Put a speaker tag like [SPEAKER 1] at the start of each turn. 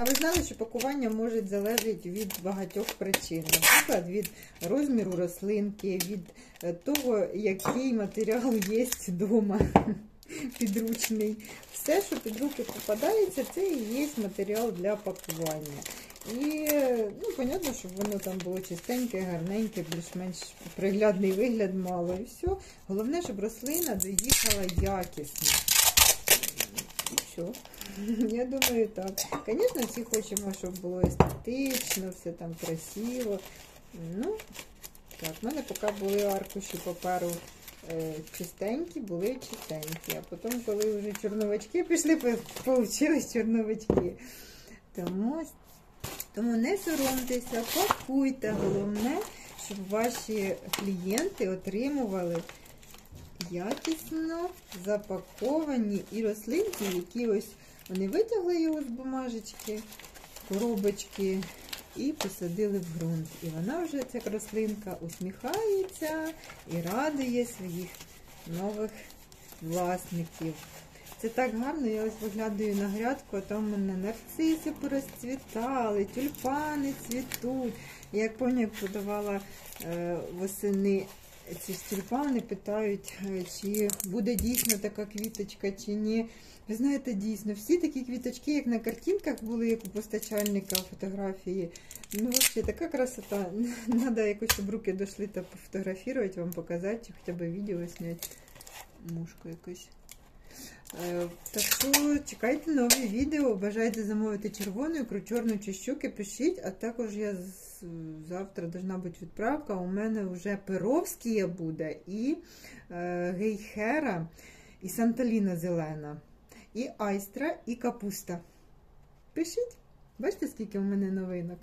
[SPEAKER 1] А ви знали, що пакування може залежати від багатьох причин. Наприклад, від розміру рослинки, від е, того, який матеріал є вдома підручний. Все, що під руки попадається, це і є матеріал для пакування. І, ну, понятно, щоб воно там було чистеньке, гарненьке, більш-менш приглядний вигляд мало. І все. Головне, щоб рослина доїхала якісно. Все. Я думаю, так. Звісно, всі хочемо, щоб було естетично, все там красиво. Ну, так, в мене поки були аркуші паперу е, чистенькі, були чистенькі. А потім, коли вже чорновички пішли, получились чорновички. Тому не соромтеся, пакуйте. Головне, щоб ваші клієнти отримували якісно запаковані і рослинки, які ось вони витягли його з бумажечки, коробочки і посадили в ґрунт. І вона вже, ця рослинка, усміхається і радує своїх нових власників. Це так гарно, я ось виглядаю на грядку, а там у мене нарциси порозцвітали, тюльпани цвітуть. Я пам'ятаю, як подавала е, восени ці стільпани питають, е, чи буде дійсно така квіточка, чи ні. Ви знаєте, дійсно, всі такі квіточки, як на картинках були, як у постачальника фотографії. Ну, взагалі, така красота. Треба якось, щоб руки дійшли та пофотографувати, вам показати, чи хоча б відео зняти. Мушку якось. Е, Так що чекайте нові відео. Бажаєте замовити червону, ікру, чорну чи щуки, пишіть, а також я завтра должна бути відправка. У мене вже Перовськія буде і е, гейхера, і Санталіна зелена, і айстра, і капуста. Пишіть. Бачите, скільки у мене новинок?